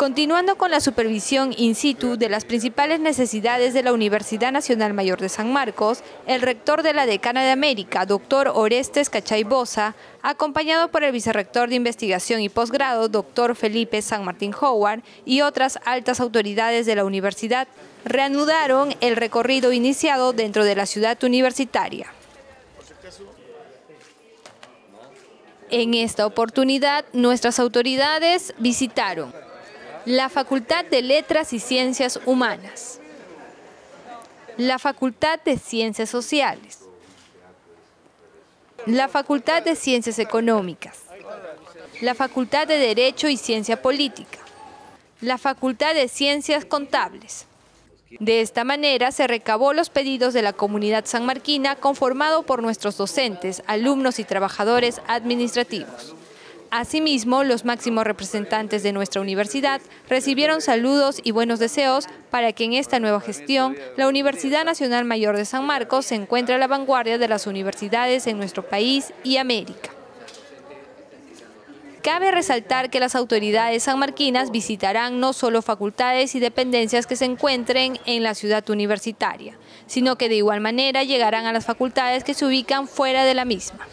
Continuando con la supervisión in situ de las principales necesidades de la Universidad Nacional Mayor de San Marcos, el rector de la Decana de América, doctor Orestes Cachay Bosa, acompañado por el vicerrector de Investigación y Posgrado, doctor Felipe San Martín Howard, y otras altas autoridades de la universidad, reanudaron el recorrido iniciado dentro de la ciudad universitaria. En esta oportunidad, nuestras autoridades visitaron la Facultad de Letras y Ciencias Humanas, la Facultad de Ciencias Sociales, la Facultad de Ciencias Económicas, la Facultad de Derecho y Ciencia Política, la Facultad de Ciencias Contables. De esta manera se recabó los pedidos de la comunidad sanmarquina conformado por nuestros docentes, alumnos y trabajadores administrativos. Asimismo, los máximos representantes de nuestra universidad recibieron saludos y buenos deseos para que en esta nueva gestión la Universidad Nacional Mayor de San Marcos se encuentre a la vanguardia de las universidades en nuestro país y América. Cabe resaltar que las autoridades sanmarquinas visitarán no solo facultades y dependencias que se encuentren en la ciudad universitaria, sino que de igual manera llegarán a las facultades que se ubican fuera de la misma.